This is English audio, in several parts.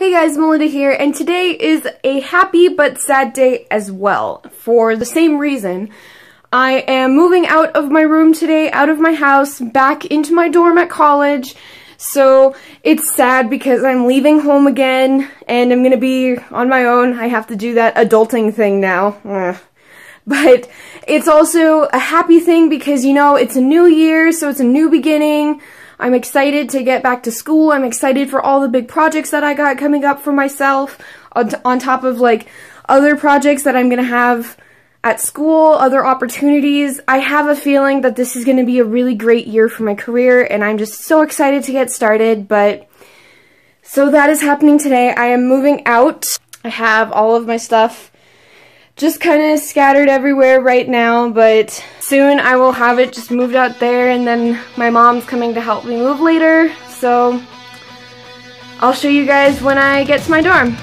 Hey guys, Melinda here, and today is a happy but sad day as well, for the same reason. I am moving out of my room today, out of my house, back into my dorm at college, so it's sad because I'm leaving home again, and I'm gonna be on my own. I have to do that adulting thing now. Ugh. But it's also a happy thing because, you know, it's a new year, so it's a new beginning. I'm excited to get back to school. I'm excited for all the big projects that I got coming up for myself on, on top of like other projects that I'm going to have at school, other opportunities. I have a feeling that this is going to be a really great year for my career and I'm just so excited to get started, but so that is happening today. I am moving out. I have all of my stuff just kind of scattered everywhere right now, but soon I will have it just moved out there and then my mom's coming to help me move later, so I'll show you guys when I get to my dorm.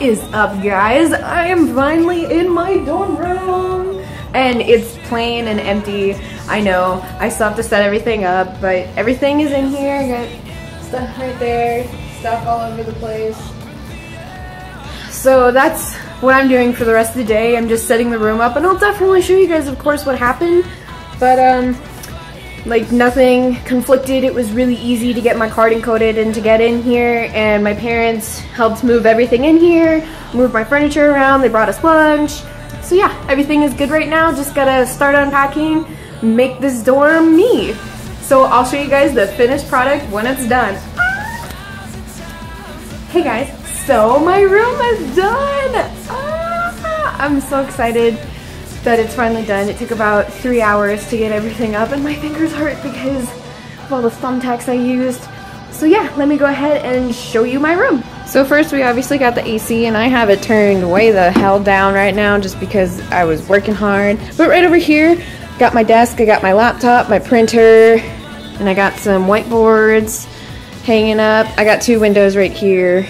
Is up guys? I am finally in my dorm room and it's plain and empty. I know, I still have to set everything up, but everything is in here. I got stuff right there, stuff all over the place. So that's what I'm doing for the rest of the day. I'm just setting the room up and I'll definitely show you guys of course what happened. But um, like nothing conflicted. It was really easy to get my card encoded and to get in here and my parents helped move everything in here, move my furniture around, they brought us lunch. So yeah, everything is good right now. Just gotta start unpacking, make this dorm me. So I'll show you guys the finished product when it's done. Hey guys, so my room is done! Ah, I'm so excited that it's finally done. It took about three hours to get everything up and my fingers hurt because of all the thumbtacks I used. So yeah, let me go ahead and show you my room. So first we obviously got the AC and I have it turned way the hell down right now just because I was working hard. But right over here, got my desk, I got my laptop, my printer, and I got some whiteboards hanging up. I got two windows right here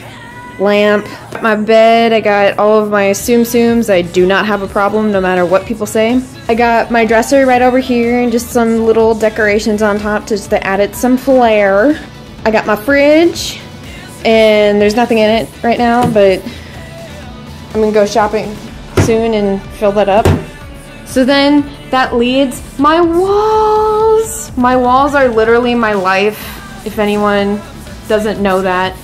lamp. My bed, I got all of my Tsum Tsums. I do not have a problem no matter what people say. I got my dresser right over here and just some little decorations on top just to add it some flair. I got my fridge and there's nothing in it right now, but I'm gonna go shopping soon and fill that up. So then that leads my walls. My walls are literally my life, if anyone doesn't know that.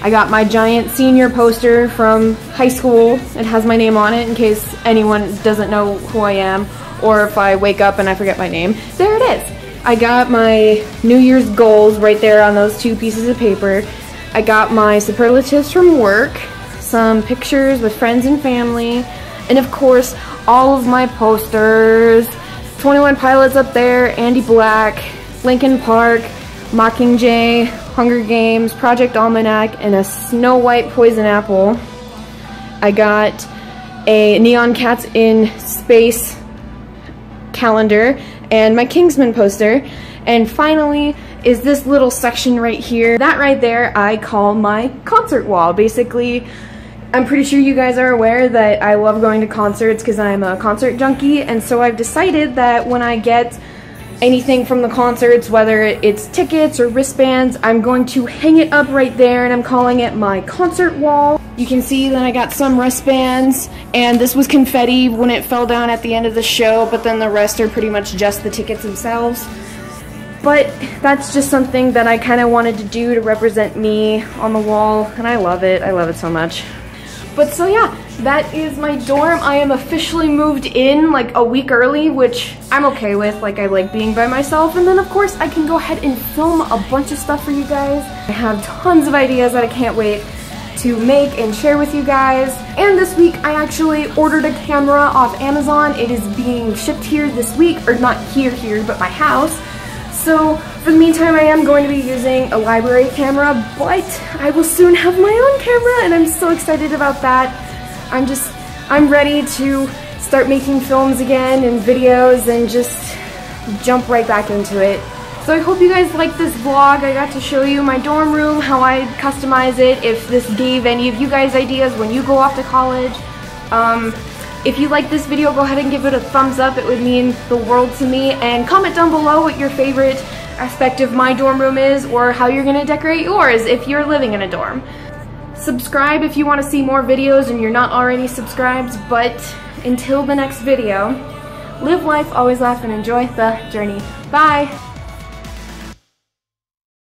I got my giant senior poster from high school. It has my name on it in case anyone doesn't know who I am or if I wake up and I forget my name. There it is. I got my New Year's goals right there on those two pieces of paper. I got my superlatives from work, some pictures with friends and family, and of course, all of my posters. 21 Pilots up there, Andy Black, Linkin Park, Mockingjay, Hunger Games, Project Almanac, and a Snow White Poison Apple. I got a Neon Cats in Space calendar and my Kingsman poster. And finally is this little section right here. That right there I call my concert wall. Basically, I'm pretty sure you guys are aware that I love going to concerts because I'm a concert junkie and so I've decided that when I get anything from the concerts, whether it's tickets or wristbands, I'm going to hang it up right there and I'm calling it my concert wall. You can see that I got some wristbands and this was confetti when it fell down at the end of the show, but then the rest are pretty much just the tickets themselves. But that's just something that I kind of wanted to do to represent me on the wall and I love it. I love it so much. But so yeah, that is my dorm. I am officially moved in like a week early, which I'm okay with. Like I like being by myself. And then of course I can go ahead and film a bunch of stuff for you guys. I have tons of ideas that I can't wait to make and share with you guys. And this week I actually ordered a camera off Amazon. It is being shipped here this week, or not here here, but my house. So for the meantime, I am going to be using a library camera, but I will soon have my own camera and I'm so excited about that. I'm just, I'm ready to start making films again and videos and just jump right back into it. So I hope you guys liked this vlog. I got to show you my dorm room, how I customize it, if this gave any of you guys ideas when you go off to college. Um, if you like this video, go ahead and give it a thumbs up. It would mean the world to me. And comment down below what your favorite aspect of my dorm room is or how you're gonna decorate yours if you're living in a dorm. Subscribe if you want to see more videos and you're not already subscribed, but until the next video, live life, always laugh, and enjoy the journey. Bye!